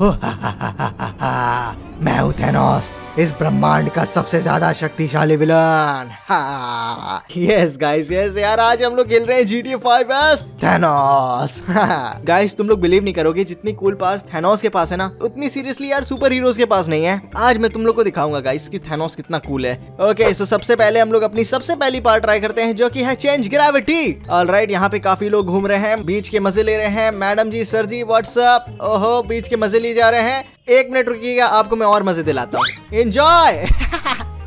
हो हा हा हा हा हा हा मैं हूँ थेनोस इस ब्रह्मांड का सबसे ज़्यादा शक्तिशाली विलन यस गाइस यस यार आज हम लोग खेल रहे हैं G T five S Thanos guys तुम लोग बिलीव नहीं करोगे जितनी कूल पावर्स थेनोस के पास है ना उतनी सीरियसली यार सुपर हीरोज के पास नहीं है। आज मैं तुम लोग को दिखाऊँगा गाइस कि थेनोस कितना कूल है। ओके सो सबसे पहले हम लोग अपनी सबसे पहली पार्ट ट्राई करते हैं जो की है चेंज ग्रेविटी ऑल राइट यहाँ पे काफ़ी लोग घूम रहे हैं बीच के मज़े ले रहे हैं। Madam ji sir ji WhatsApp ओहो बीच के मज़े लिए जा रहे हैं। एक मिनट रुकिएगा आपको मैं और मज़े दिलाता हूँ। एंजॉय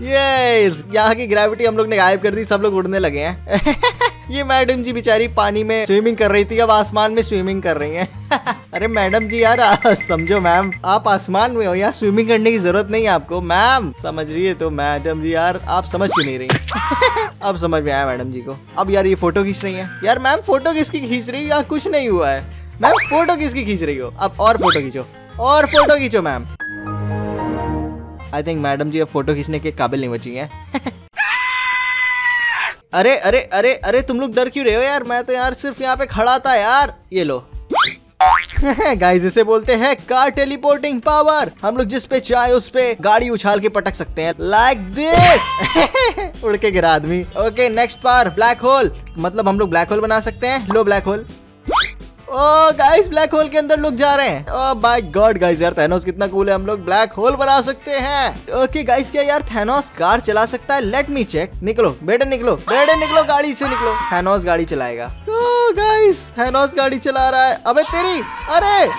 यस यहाँ की ग्रेविटी हम लोग ने गायब कर दी, सब लोग उड़ने लगे हैं। ये मैडम जी बेचारी पानी में स्विमिंग कर रही थी, अब आसमान में स्विमिंग कर रही हैं। अरे मैडम जी यार, समझो मैम, आप आसमान में हो यहाँ स्विमिंग करने की ज़रूरत नहीं है आपको। मैम, समझ रही है तो मैडम जी यार, आप समझ क्यों नहीं रही? अब समझ में आया मैडम जी को। अब यार ये फ़ोटो खींच रही है। यार मैम फ़ोटो किसकी खींच रही है? यहाँ कुछ नहीं हुआ है। मैम फ़ोटो किसकी खींच रही हो? अब और फ़ोटो खींचो। और फ़ोटो खींचो ma'am. I think madam ji, अब फ़ोटो खींचने के काबिल नहीं बची हैं। अरे अरे अरे अरे, तुम लोग डर क्यों रहे हो यार? मैं तो यार सिर्फ़ यहाँ पे खड़ा था यार। ये लो। गाइस इसे बोलते हैं कार टेलीपोर्टिंग पावर हम लोग जिस पे चाहे उस पे गाड़ी उछाल के पटक सकते हैं। लाइक दिस उड़ के गिरा आदमी। Okay next power black hole मतलब हम लोग ब्लैक होल बना सकते हैं। लो black hole oh guys black hole के अंदर लोग जा रहे हैं। ओ बाय गॉड गाइस यार थैनोस कितना कूल है, हम लोग ब्लैक होल बना सकते हैं। ओके गाइस क्या यार थैनोस कार चला सकता है? लेट मी चेक निकलो बेटे निकलो बेटे निकलो, गाड़ी से निकलो। थैनोस गाड़ी चलाएगा। ओ गाइस थैनोस गाड़ी चला रहा है। अबे, तेरी, अरे!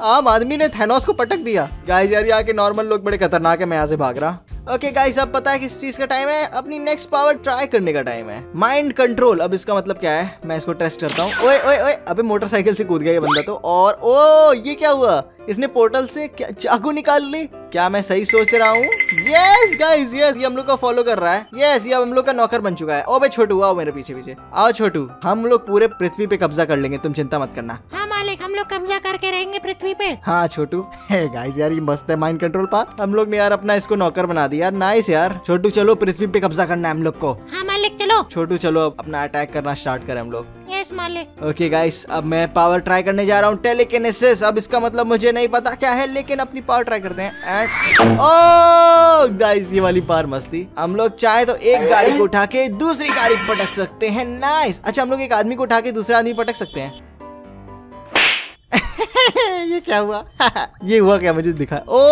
आम आदमी ने थैनोस को पटक दिया। गाइस यार, यहाँ के नॉर्मल लोग बड़े खतरनाक है, मैं यहाँ से भाग रहा। ओके गाइस अब पता है किस चीज़ का टाइम है? अपनी नेक्स्ट पावर ट्राई करने का टाइम है। माइंड कंट्रोल अब इसका मतलब क्या है? मैं इसको टेस्ट करता हूँ। ओए ओए ओए, अबे मोटरसाइकिल से कूद गया ये बंदा तो। और, ओ, ये क्या हुआ? इसने पोर्टल से क्या, चाकू निकाल ली? क्या मैं सही सोच रहा हूँ? यस गाइस यस ये हम लोग का फॉलो कर रहा है। यस ये हम लोग का नौकर बन चुका है। ओ, भाई, छोटू, आओ मेरे पीछे पीछे आओ, छोटू, हम लोग पूरे पृथ्वी पे कब्जा कर लेंगे, तुम चिंता मत करना। लोग कब्जा करके रहेंगे पृथ्वी पे? हाँ छोटू। है गाइस यार ये मस्त है माइंड कंट्रोल पार्ट हम लोग ने यार अपना इसको नौकर बना दिया। यार नाइस यार। छोटू चलो पृथ्वी पे कब्जा करना है हम लोग को। हाँ मालिक चलो। छोटू चलो अब अपना अटैक करना स्टार्ट करें हम लोग। यस मालिक। ओके गाइस अब मैं पावर ट्राई करने जा रहा हूँ। टेलीकिनेसिस अब इसका मतलब मुझे नहीं पता क्या है लेकिन अपनी पावर ट्राई करते हैं। एंड ओ गाइस ये वाली पावर मस्ती। हम लोग चाहे तो एक गाड़ी को उठा के दूसरी गाड़ी पटक सकते हैं। नाइस अच्छा हम लोग एक आदमी को उठा के दूसरा आदमी पटक सकते हैं। ये क्या हुआ? ये हुआ क्या? मुझे दिखा। ओ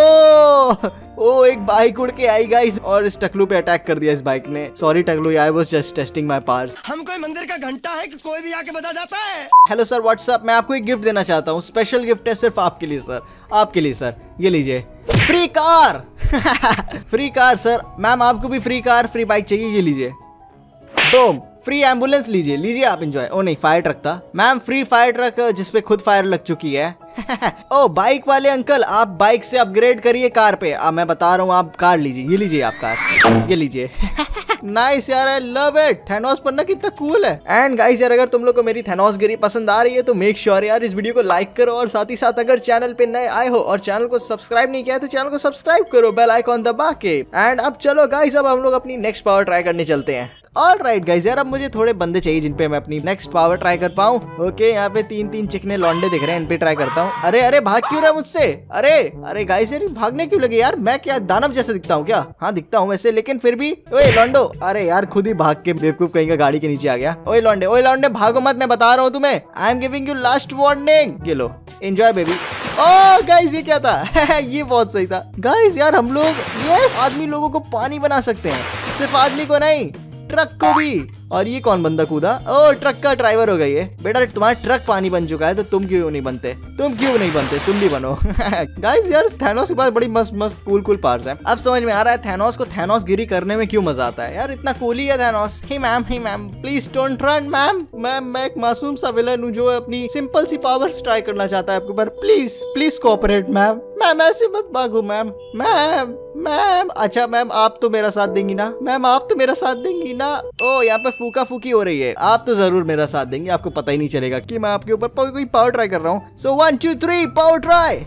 ओ एक बाइक उड़ के आई गाइस और इस टकलू पे अटैक कर दिया इस बाइक ने। Sorry Taklu. I was just testing my powers हम कोई मंदिर का घंटा है कि कोई भी आके बता जाता है? हेलो सर व्हाट्सअप मैं आपको एक गिफ्ट देना चाहता हूँ। स्पेशल गिफ्ट है सिर्फ़ आपके लिए सर आपके लिए सर ये लीजिए। Free car free car sir ma'am आपको भी फ्री कार फ्री बाइक चाहिए ये लीजिए। बोम फ्री एंबुलेंस लीजिए लीजिए आप इंजॉय ओ, नहीं फायर ट्रक था. मैम फ्री फायर ट्रक जिसपे खुद फायर लग चुकी है. ओ बाइक वाले अंकल आप बाइक से अपग्रेड करिए कार पे. अब मैं बता रहा हूँ, आप कार लीजिए. ये लीजिए आप कार ये लीजिए. नाइस यार आई लव इट थैनोस पन्ना कितना कूल है. एंड गाइस यार, अगर तुम लोग को मेरी थैनोस गिरी पसंद आ रही है तो मेक श्योर यार, इस वीडियो को लाइक करो और साथ ही साथ अगर चैनल पे नए आए हो और चैनल को सब्सक्राइब नहीं किया तो चैनल को सब्सक्राइब करो बेल आइकॉन दबा के. एंड अब चलो गाइस अब हम लोग अपनी नेक्स्ट पावर ट्राई करने चलते हैं. ऑल राइट गाइज़ यार, अब मुझे थोड़े बंदे चाहिए जिन पे मैं अपनी नेक्स्ट पावर ट्राई कर पाऊँ। ओके यहाँ पे तीन तीन चिकने लॉन्डे दिख रहे हैं, इन पे ट्राई करता हूँ। अरे अरे, भाग क्यों रहा मुझसे? अरे अरे गाइस यार, भागने क्यों लगे यार? मैं क्या, दानव जैसे दिखता हूँ क्या? हाँ दिखता हूँ वैसे, लेकिन फिर भी, ओए, लौंडो! अरे यार, खुद ही भाग के बेवकूफ़ कहीं का गाड़ी के नीचे आ गया। ओए लॉन्डे ओए, लौंडे, भागो मत, मैं बता रहा हूँ तुम्हें। I am giving you last warning low enjoy baby O guys ये क्या था? ये बहुत सही था। गाइस यार, हम लोग यस आदमी लोगों को पानी बना सकते हैं। सिर्फ़ आदमी को नहीं ट्रक को भी। और ये कौन बंदा कूदा? ओ, ट्रक का ड्राइवर हो गई है। बेटा, तुम्हारा ट्रक पानी बन चुका है तो तुम क्यों नहीं बनते? तुम क्यों नहीं बनते? तुम भी बनो। गाइस यार थैनोस के पास बड़ी मस्त मस्त कूल कूल पार्स है। अब समझ में आ रहा है थैनोस को थैनोस गिरी करने में क्यों मज़ा आता है? यार, इतना कूल ही है Thanos hey ma'am hey ma'am please don't run ma'am ma'am मैं एक मासूम सा विलन हूँ, जो अपनी सिंपल सी पावर्स ट्राई करना चाहता है आपके ऊपर। Please please cooperate ma'am ma'am ऐसे मत भागो मैम। Ma'am ma'am. अच्छा मैम, आप तो मेरा साथ देंगी ना? मैम, आप तो मेरा साथ देंगी ना? ओ, यहाँ पे फूका फूकी हो रही है। आप तो ज़रूर मेरा साथ देंगी, आपको पता ही नहीं चलेगा कि मैं आपके ऊपर कोई पावर ट्राई कर रहा हूँ। So one two three power try!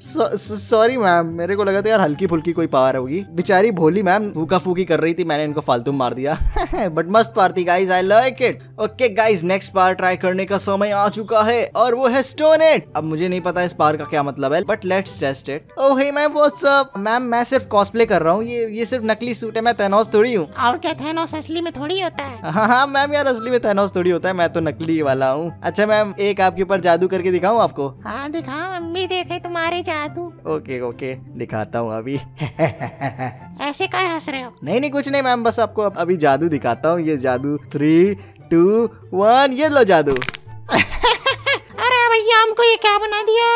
Sorry ma'am मेरे को लगा था यार हल्की फुल्की कोई पावर होगी। बेचारी भोली मैम फूका फूकी कर रही थी मैंने इनको फालतू मार दिया। बट मस्त party guys I like it okay guys next power try करने का समय आ चुका है और वो है स्टोन इट अब मुझे नहीं पता इस पार का क्या मतलब है but let's test it oh hey ma'am what's up ma'am मैं सिर्फ़ कॉस्प्ले कर रहा हूँ। ये ये सिर्फ़ नकली सूट है मैं थैनोस थोड़ी हूँ। और क्या थैनोस असली में थोड़ी होता है? हाँ हाँ मैम यार असली में थैनोस थोड़ी होता है मैं तो नकली वाला हूँ। अच्छा मैम एक आपके ऊपर जादू करके दिखाऊँ आपको? हाँ दिखाओ मम्मी देखे तुम्हारे जादू ओके ओके दिखाता हूँ अभी। ऐसे काय हंस रहे हो? नहीं नहीं कुछ नहीं मैम बस आपको अभी जादू दिखाता हूँ ये जादू। थ्री टू वन ये लो जादू। अरे भैया हमको ये क्या बना दिया?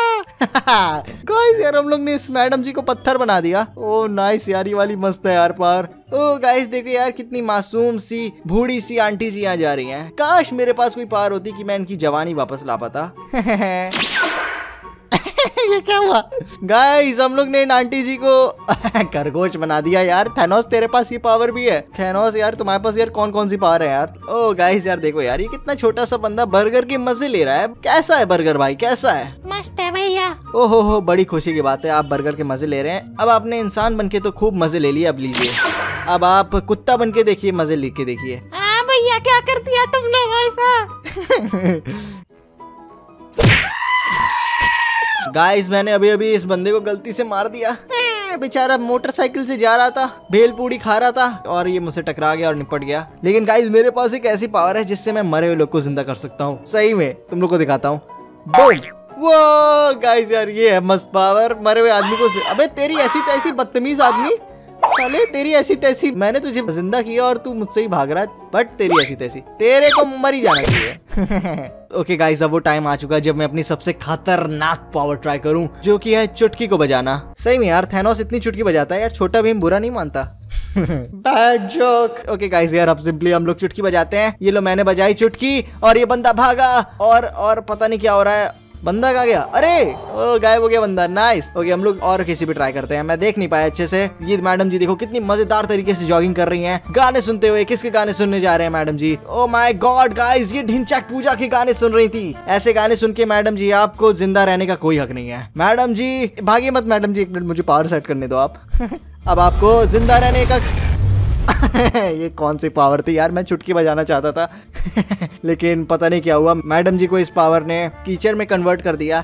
गाइस यार हम लोग ने इस मैडम जी को पत्थर बना दिया। ओ नाइस यार ये वाली मस्त है यार पार। ओ गाइस देखो यार कितनी मासूम सी बूढ़ी सी आंटी जी यहाँ जा रही हैं। काश मेरे पास कोई पार होती कि मैं इनकी जवानी वापस ला पाता। ये क्या हुआ? गाइस हम लोग ने इन आंटी जी को खरगोश बना दिया यार। थैनोस तेरे पास ये पावर भी है। थैनोस यार तुम्हारे पास यार कौन कौन सी पावर है यार? ओ गाइस यार देखो यार ये कितना छोटा सा बंदा बर्गर के मज़े ले रहा है। कैसा है बर्गर भाई? कैसा है? मस्त है भैया। ओहो हो बड़ी खुशी की बात है। आप बर्गर के मज़े ले रहे हैं। अब आपने इंसान बन के तो खूब मज़े ले लिए अब लीजिए। अब आप कुत्ता बन के देखिए मज़े लेके देखिए। हाँ भैया क्या कर दिया तुम लोग गाइस मैंने अभी अभी इस बंदे को गलती से मार दिया। बेचारा मोटरसाइकिल से जा रहा था भेल पूड़ी खा रहा था, और ये मुझसे टकरा गया और निपट गया। लेकिन गाइस मेरे पास एक ऐसी पावर है जिससे मैं मरे हुए लोग को ज़िंदा कर सकता हूँ। सही में, तुम लोग को दिखाता हूँ। वो गाइस यार, ये है मस्त पावर मरे हुए आदमी को अबे, तेरी ऐसी तैसी बदतमीज आदमी। साले तेरी ऐसी तैसी। मैंने तुझे ज़िंदा किया और तू मुझसे ही भाग रहा है बट तेरी ऐसी तैसी। तेरे को मर ही जाना चाहिए। ओके गाइस अब वो टाइम आ चुका है जब मैं अपनी सबसे खतरनाक पावर ट्राई करूँ जो कि है चुटकी को बजाना। सही में यार थैनोस इतनी चुटकी बजाता है यार छोटा भीम बुरा नहीं मानता। बैड जोक ओके गाइस यार अब सिंपली हम लोग चुटकी बजाते हैं। ये लो मैंने बजाई चुटकी और ये बंदा भागा और और पता नहीं क्या हो रहा है। बंदा कहाँ गया? अरे, ओ, गायब हो गया बंदा नाइस ओके हम लोग और किसी भी ट्राई करते हैं। मैं देख नहीं पाया अच्छे से। ये मैडम जी देखो, कितनी मज़ेदार तरीके से जॉगिंग कर रही हैं। गाने सुनते हुए किसके गाने सुनने जा रहे हैं madam ji? Oh my god guys ये ढिंचैक पूजा के गाने सुन रही थी। ऐसे गाने सुन के मैडम जी, आपको ज़िंदा रहने का कोई हक नहीं है। मैडम जी, भागिए मत मैडम जी, एक मिनट, मुझे पावर सेट करने दो आप। अब आपको ज़िंदा रहने का ये कौन सी पावर थी? यार, मैं चुटकी बजाना चाहता था। लेकिन पता नहीं क्या हुआ। मैडम जी को इस पावर ने कीचड़ में कन्वर्ट कर दिया।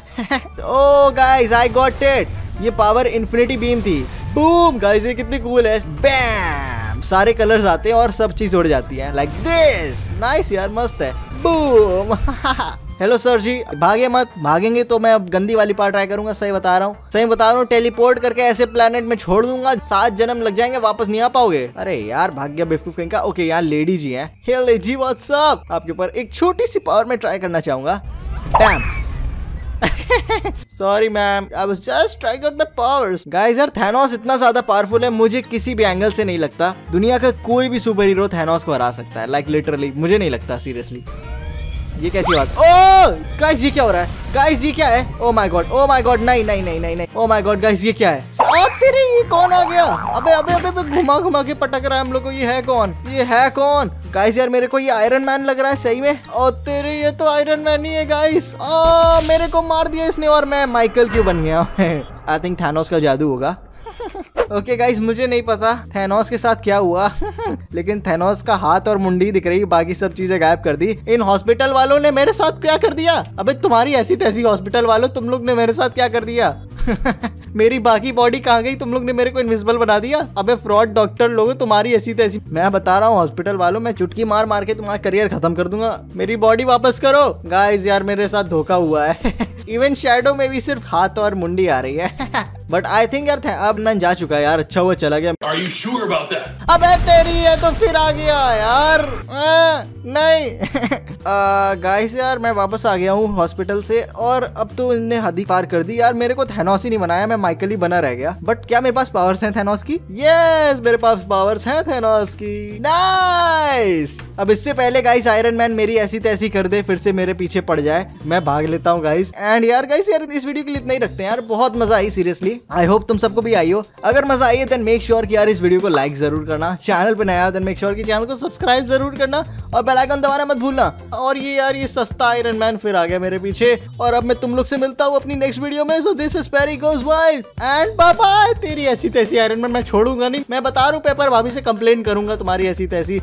Oh guys I got it ये पावर इन्फिनिटी बीम थी। बूम गाइस ये कितनी कूल है। बैम सारे कलर्स आते हैं और सब चीज़ उड़ जाती है। लाइक दिस नाइस यार, मस्त है। Boom hello sir ji. भागे मत। भागेंगे तो मैं अब गंदी वाली पार्ट ट्राई करूँगा सही बता रहा हूँ। सही बता रहा हूँ टेलीपोर्ट करके ऐसे प्लेनेट में छोड़ दूँगा सात जन्म लग जाएँगे वापस नहीं आ पाओगे। अरे यार भाग गया बेवकूफ़ कहीं का। ओके यहाँ लेडी जी हैं। हे जी व्हाट्सअप आपके ऊपर एक छोटी सी पावर में ट्राई करना चाहूँगा। Damn sorry ma'am I was just trying out my powers guys यार थैनोस इतना ज़्यादा पावरफुल है मुझे किसी भी एंगल से नहीं लगता। दुनिया का कोई भी सुपर हीरो थैनोस को हरा सकता है लाइक like, लिटरली मुझे नहीं लगता सीरियसली ये कैसी आवाज़? ओ गाइस ये क्या हो रहा है? गाइस ये क्या है? Oh my god oh my god नहीं नहीं नहीं नहीं नहीं। ओ माय गॉड गाइस ये क्या है? तेरे ये कौन आ गया? अबे अबे अबे, घुमा घुमा के पटक रहा है हम लोग को। ये है कौन? ये है कौन? गाइस यार मेरे को ये आयरन मैन लग रहा है सही में? ओ तेरे ये तो आयरन मैन ही है गाइस मेरे को मार दिया इसने और मैं माइकल क्यों बन गया आई थिंक थैनोस का जादू होगा। ओके गाइस मुझे नहीं पता थेनोस के साथ क्या हुआ। लेकिन थेनोस का हाथ और मुंडी दिख रही, बाकी सब चीज़ें गायब कर दी। इन हॉस्पिटल वालों ने मेरे साथ क्या कर दिया? अबे, तुम्हारी ऐसी तैसी हॉस्पिटल वालों, तुम लोग ने मेरे साथ क्या कर दिया? मेरी बाकी बॉडी कहाँ गई? तुम लोग ने मेरे को इनविजिबल बना दिया। अबे फ्रॉड डॉक्टर लोगो तुम्हारी ऐसी तैसी मैं बता रहा हूँ हॉस्पिटल वालों मैं चुटकी मार मार के तुम्हारा करियर खत्म कर दूँगा। मेरी बॉडी वापस करो। गाइस यार मेरे साथ धोखा हुआ है। इवन शेडो में भी सिर्फ़ हाथ और मुंडी आ रही है। बट आई थिंक यार अब मैं जा चुका है यार अच्छा हुआ चला गया। Are you sure about that? अबे तेरी है तो फिर आ गया यार। आ, नहीं। गाइस यार मैं वापस आ गया हूँ हॉस्पिटल से और अब तो इनने हदी पार कर दी। यार मेरे को थैनोस ही नहीं बनाया, मैं माइकल ही बना रह गया। बट क्या मेरे पास पावर्स हैं थैनोस की? यस मेरे पास पावर्स हैं थैनोस की। नाइस अब इससे पहले गाइस आयरन मैन मेरी ऐसी तैसी कर दे, फिर से मेरे पीछे पड़ जाए। मैं भाग लेता हूँ गाइस एंड यार गाइस यार इस वीडियो के लिए इतना ही रखते हैं यार। बहुत मज़ा आई सीरियसली आई होप तुम सबको भी आई हो। अगर मज़ा आई है देन मेक श्योर कि यार इस वीडियो को लाइक ज़रूर करना। चैनल पे नया देन मेक श्योर कि चैनल को सब्सक्राइब ज़रूर करना। और बेल आइकन दबाना मत भूलना। और ये यार, ये सस्ता आयरन मैन फिर आ गया मेरे पीछे। और अब मैं तुम लोग से मिलता हूँ अपनी नेक्स्ट वीडियो में। So this is Perry goes wild. And बाबा तेरी ऐसी तैसी आयरन मैन मैं छोड़ूँगा नहीं। मैं बता रहा हूँ, पेपर भाभी से कंप्लेन करूँगा तुम्हारी ऐसी तैसी।